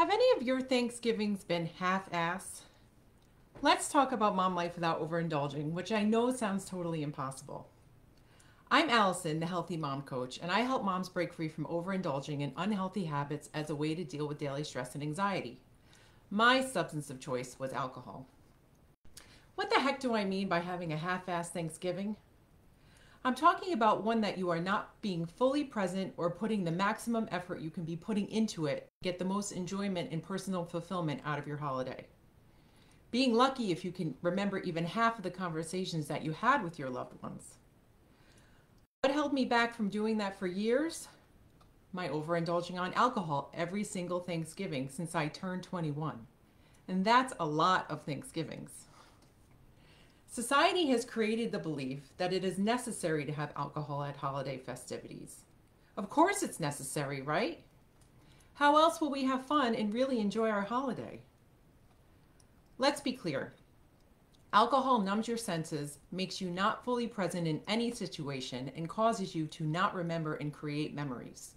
Have any of your Thanksgivings been half-ass? Let's talk about mom life without overindulging, which I know sounds totally impossible. I'm Allison, the Healthy Mom Coach, and I help moms break free from overindulging in unhealthy habits as a way to deal with daily stress and anxiety. My substance of choice was alcohol. What the heck do I mean by having a half-assed Thanksgiving? I'm talking about one that you are not being fully present or putting the maximum effort you can be putting into it to get the most enjoyment and personal fulfillment out of your holiday. Being lucky if you can remember even half of the conversations that you had with your loved ones. What held me back from doing that for years? My overindulging on alcohol every single Thanksgiving since I turned 21. And that's a lot of Thanksgivings. Society has created the belief that it is necessary to have alcohol at holiday festivities. Of course it's necessary, right? How else will we have fun and really enjoy our holiday? Let's be clear. Alcohol numbs your senses, makes you not fully present in any situation, and causes you to not remember and create memories.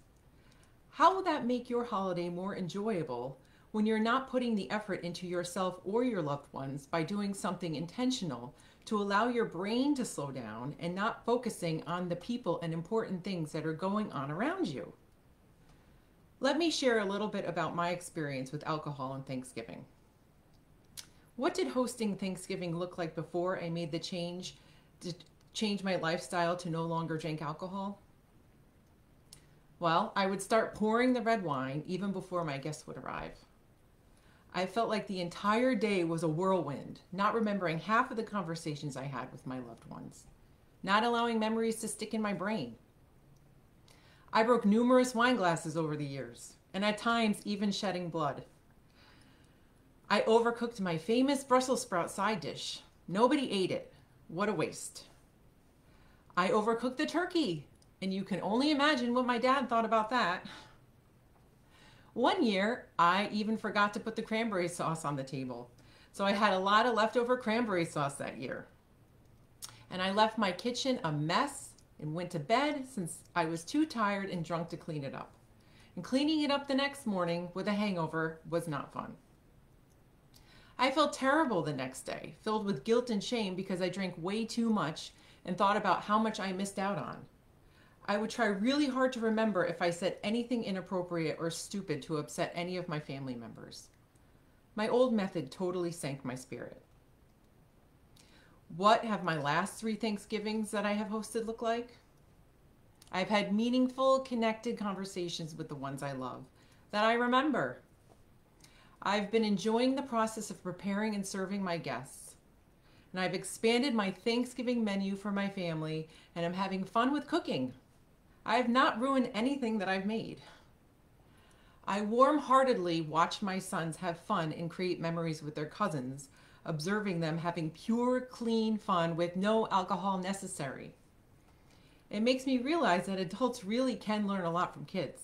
How will that make your holiday more enjoyable when you're not putting the effort into yourself or your loved ones by doing something intentional to allow your brain to slow down and not focusing on the people and important things that are going on around you. Let me share a little bit about my experience with alcohol on Thanksgiving. What did hosting Thanksgiving look like before I made the change to change my lifestyle to no longer drink alcohol? Well, I would start pouring the red wine even before my guests would arrive. I felt like the entire day was a whirlwind, not remembering half of the conversations I had with my loved ones, not allowing memories to stick in my brain. I broke numerous wine glasses over the years, and at times even shedding blood. I overcooked my famous Brussels sprout side dish. Nobody ate it. What a waste. I overcooked the turkey, and you can only imagine what my dad thought about that. One year, I even forgot to put the cranberry sauce on the table. So I had a lot of leftover cranberry sauce that year. And I left my kitchen a mess and went to bed since I was too tired and drunk to clean it up. And cleaning it up the next morning with a hangover was not fun. I felt terrible the next day, filled with guilt and shame because I drank way too much and thought about how much I missed out on. I would try really hard to remember if I said anything inappropriate or stupid to upset any of my family members. My old method totally sank my spirit. What have my last three Thanksgivings that I have hosted look like? I've had meaningful, connected conversations with the ones I love that I remember. I've been enjoying the process of preparing and serving my guests. And I've expanded my Thanksgiving menu for my family, and I'm having fun with cooking. I have not ruined anything that I've made. I warm heartedly watch my sons have fun and create memories with their cousins, observing them having pure, clean fun with no alcohol necessary. It makes me realize that adults really can learn a lot from kids.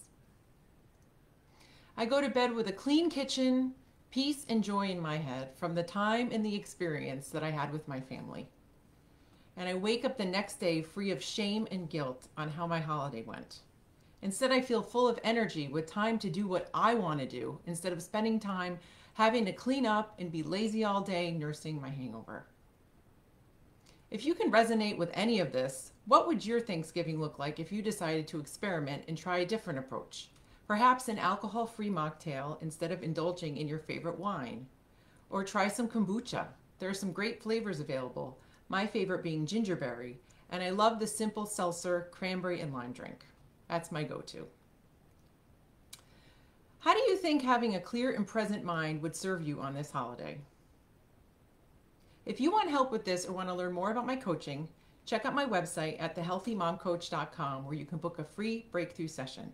I go to bed with a clean kitchen, peace and joy in my head from the time and the experience that I had with my family and I wake up the next day free of shame and guilt on how my holiday went. Instead, I feel full of energy with time to do what I want to do instead of spending time having to clean up and be lazy all day nursing my hangover. If you can resonate with any of this, what would your Thanksgiving look like if you decided to experiment and try a different approach? Perhaps an alcohol free mocktail instead of indulging in your favorite wine. Or try some kombucha. There are some great flavors available my favorite being gingerberry, and I love the simple seltzer, cranberry, and lime drink. That's my go-to. How do you think having a clear and present mind would serve you on this holiday? If you want help with this or want to learn more about my coaching, check out my website at thehealthymomcoach.com where you can book a free breakthrough session.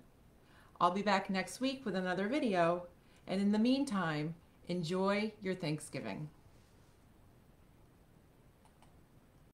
I'll be back next week with another video, and in the meantime, enjoy your Thanksgiving.